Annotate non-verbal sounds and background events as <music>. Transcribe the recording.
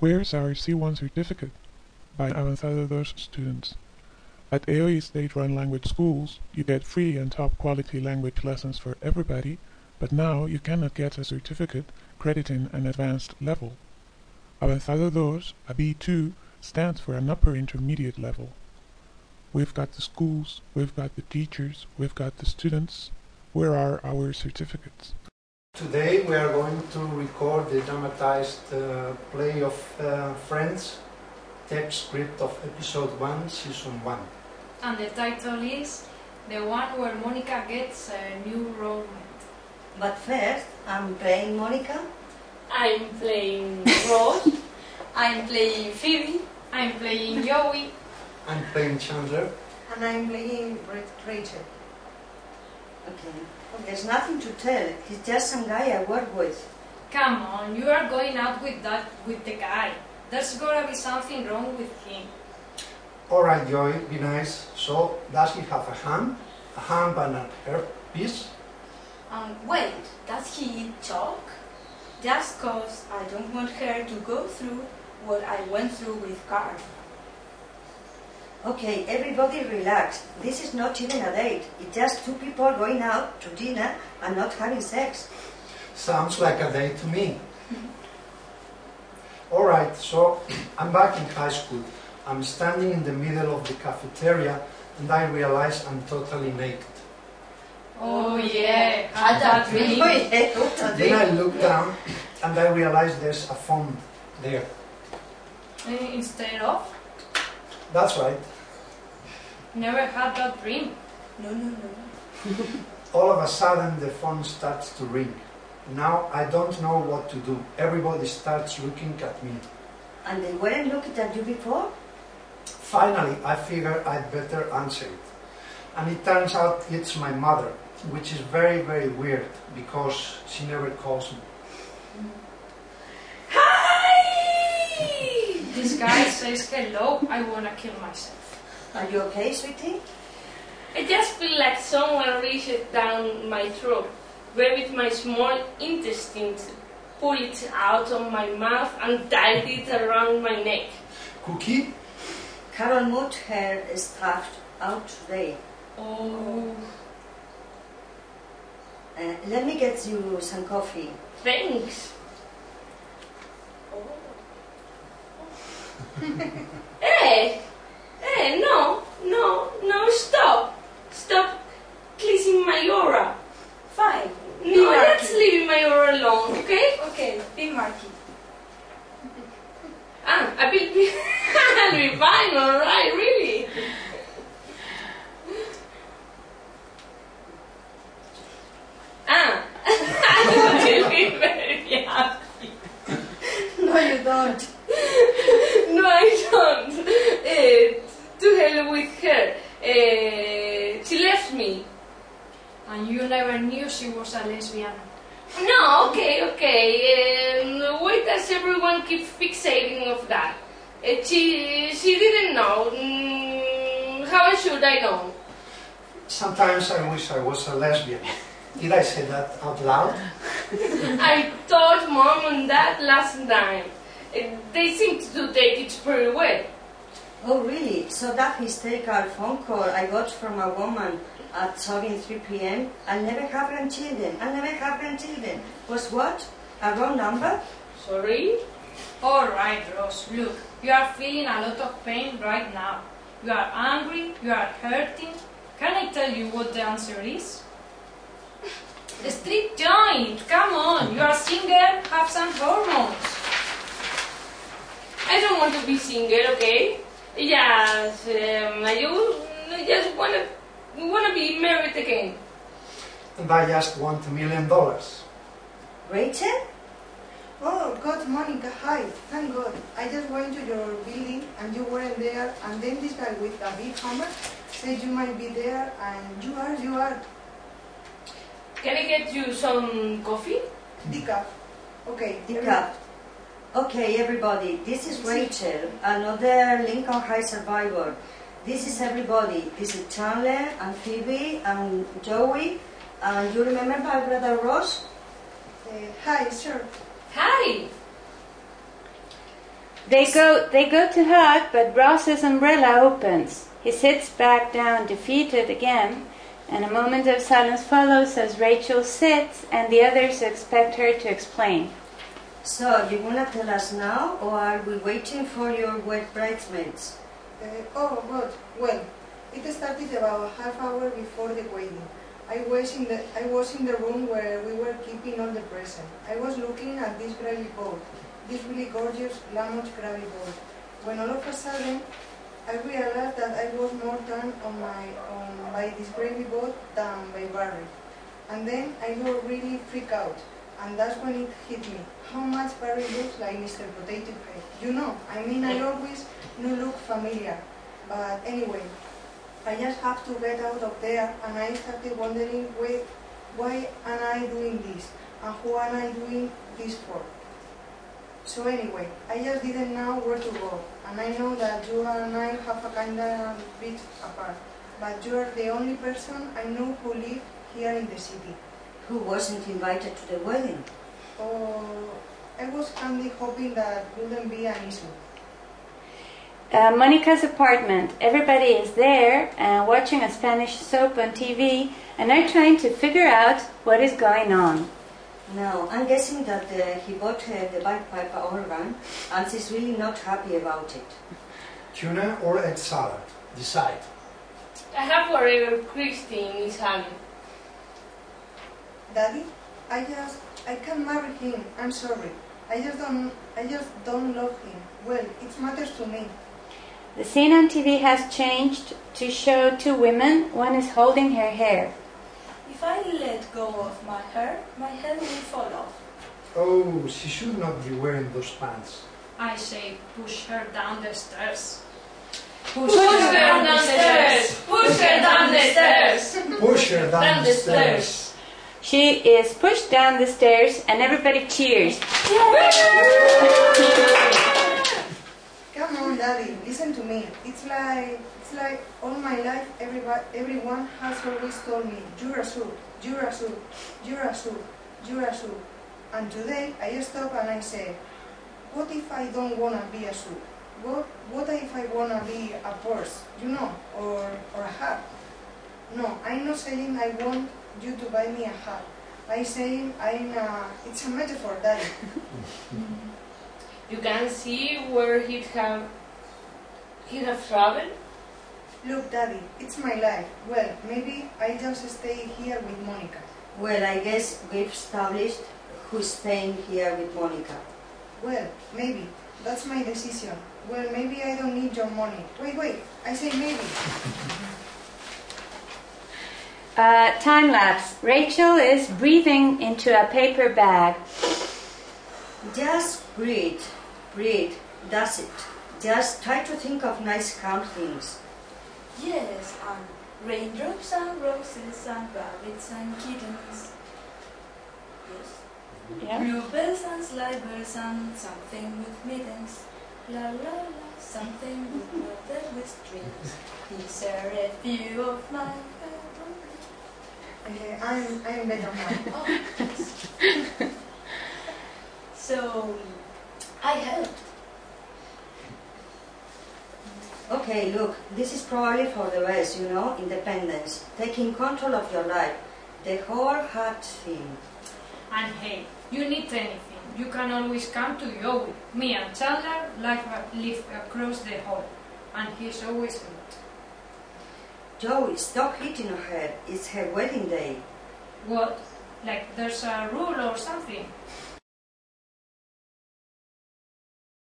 Where's our C1 certificate? By Avanzado Dos students. At EOI state-run language schools, you get free and top-quality language lessons for everybody, but now you cannot get a certificate crediting an advanced level. Avanzado Dos, a B2, stands for an upper intermediate level. We've got the schools, we've got the teachers, we've got the students. Where are our certificates? Today we are going to record the dramatized uh, play of uh, Friends, text script of episode 1, season 1. And the title is The One Where Monica Gets a New Roommate. But first, I'm playing Monica. I'm playing Ross. <laughs> I'm playing Phoebe. I'm playing Joey. I'm playing Chandler. And I'm playing Rachel. Okay. There's nothing to tell. He's just some guy I work with. Come on, you are going out with that with the guy. There's gotta be something wrong with him. Alright, Joy, be nice. So, does he have a hand? A hand and an earpiece? Um, wait, does he eat chalk? Just cause I don't want her to go through what I went through with Carl. Okay, everybody relax. This is not even a date. It's just two people going out to dinner and not having sex. Sounds like a date to me. Alright, so I'm back in high school. I'm standing in the middle of the cafeteria and I realize I'm totally naked. Oh yeah, Had that dream. Oh, yeah, Then I look down and I realize there's a phone there. Eh, Instead of, That's right. never had that dream. No, no, no. All of a sudden the phone starts to ring. Now I don't know what to do. Everybody starts looking at me. And they weren't looking at you before? Finally, I figure I'd better answer it. And it turns out it's my mother, which is very, very weird because she never calls me. Hi! This guy says hello, I wanna kill myself. Are you okay, sweetie? I just feel like someone reached down my throat, grabbed my small intestine, pulled it out of my mouth, and tied it around my neck. Cookie? Carol moved is stuff out today. Oh, Uh, let me get you some coffee. Thanks. Hey, no, no, no, stop. Stop kissing my aura. Fine. No, let's leave my aura alone, okay? Okay, be Marky. Ah, I will be, I'll be fine, alright, really. Ah, I will be very happy. No, you don't. No, I don't. Uh, to hell with her. Uh, she left me. And you never knew she was a lesbian. No, okay, okay. Um, why does everyone keep fixating of that? Uh, she, she didn't know. Mm, how should I know? Sometimes I wish I was a lesbian. Did I say that out loud? <laughs> I told mom and dad last time. Uh, they seem to take it pretty well. Oh, really? So that hysterical phone call I got from a woman at 7 3 p.m. I'll never have grandchildren. I'll never have grandchildren. Was what? A wrong number? Sorry? Alright, Ross, look, you are feeling a lot of pain right now. You are angry, you are hurting. Can I tell you what the answer is? <laughs> The street joint! Come on, you are single, have some hormones. I don't want to be single, okay? Yes, um, I ju- I just wanna wanna be married again. And I just want a million dollars. Rachel? Oh, God, Monica, hi. Thank God. I just went to your building and you weren't there. And then this guy with a big hammer said you might be there. And you are, you are. Can I get you some coffee? Decaf. Okay. Decaf. Okay, everybody, this is Rachel, another Lincoln High survivor. This is everybody. This is Chandler and Phoebe and Joey. And you remember my brother Ross? Uh, hi, sure. Hi. They go, they go to hug, but Ross's umbrella opens. He sits back down, defeated again, and a moment of silence follows as Rachel sits and the others expect her to explain. So, you wanna tell us now, or are we waiting for your wet bridesmaids? Uh, oh God, well, it started about half hour before the wedding. I was in the I was in the room where we were keeping all the presents. I was looking at this gravy boat, this really gorgeous Lamont gravy boat. When all of a sudden, I realized that I was more turned on my on by this gravy boat than by Barry. And then I got really freaked out, and that's when it hit me how much Barry looks like Mr. Potato Head. You know, I mean, I always knew look familiar, but anyway, I just have to get out of there, and I started wondering why, why am I doing this, and who am I doing this for? So anyway, I just didn't know where to go, and I know that you and I have a kind of bit apart, but you are the only person I know who live here in the city. Who wasn't invited to the wedding? Oh, I was kindly hoping that wouldn't be an issue. Uh, Monica's apartment. Everybody is there and watching a Spanish soap on TV, and they're trying to figure out what is going on. Now, I'm guessing that uh, he bought her the bagpipe organ, and she's really not happy about it. Tuna or egg salad? Decide. I have whatever Christine is having. Daddy, I just I can't marry him. I'm sorry. I just don't I just don't love him. Well, it matters to me. The scene on TV has changed to show two women. One is holding her hair. If I let go of my hair, my hair will fall off. Oh, she should not be wearing those pants. I say push her down the stairs. Push her down the stairs! Push her down the stairs! Push her down, Down the the stairs. Stairs. She is pushed down the stairs, and everybody cheers. Come on, Daddy, listen to me. It's like it's like all my life everybody, everyone has always told me, You're a soup, you're a soup, you're a soup, you're a soup. And today I stop and I say, What if I don't wanna be a soup? What what if I wanna be a purse, you know, or or a hat? No, I'm not saying I want you to buy me a hat. I say I'm a, it's a metaphor, Daddy. You can see where he'd have he'd have traveled. Look, Daddy, it's my life. Well, maybe I just stay here with Monica. Well, I guess we've established who's staying here with Monica. Well, maybe. That's my decision. Well, maybe I don't need your money. Wait, wait. I say maybe. Uh, time lapse. Rachel is breathing into a paper bag. Just breathe, breathe, that's it. Just try to think of nice calm things. Yes, and raindrops and roses and rabbits and kittens. Yes. Yeah. Bluebells and sliders and something with mittens. La la la, something with water with strings. These are a few of my Uh, I'm, I'm better now. Oh, yes. so, I helped. Okay, look, this is probably for the best, you know, independence, taking control of your life, the whole heart thing. And hey, you need anything, you can always come to Joey. Me and Chandler live, live across the hall, and he's always good. Joey, stop hitting her. It's her wedding day. What? Like there's a rule or something?